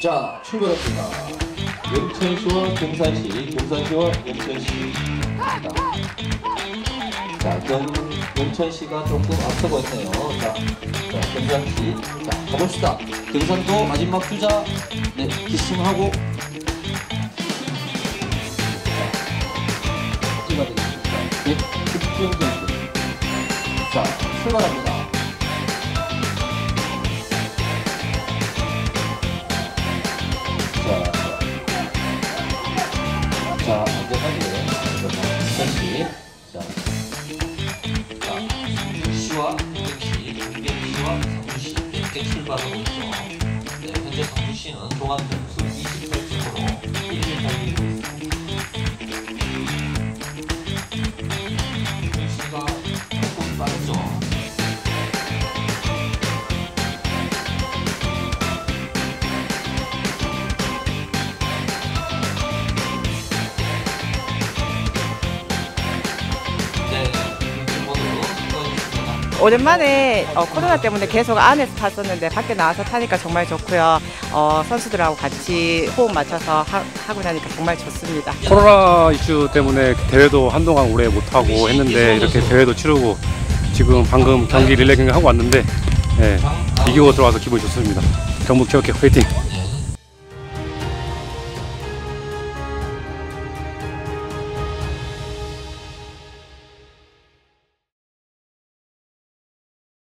자, 출발합니다. 영천시와 경산시, 경산시와 영천시. 자, 경, 영천시가 조금 앞서고 있네요. 자, 자, 경산시. 자, 가봅시다. 경산도 마지막 주자. 네, 선수. 자, 출발합니다. 자, 자, 씨와 백씨, 백씨와 성주씨 이렇게 출발하고 있죠. 네, 현재 성주씨는 종합 점수 28 오랜만에 어, 코로나 때문에 계속 안에서 탔었는데 밖에 나와서 타니까 정말 좋고요. 어, 선수들하고 같이 호흡 맞춰서 하, 하고 나니까 정말 좋습니다. 코로나 이슈 때문에 대회도 한동안 오래 못하고 했는데 이렇게 대회도 치르고 지금 방금 경기 릴레이 경기 하고 왔는데 예, 이기고 들어와서 기분이 좋습니다. 경북 체육회 화이팅! 네,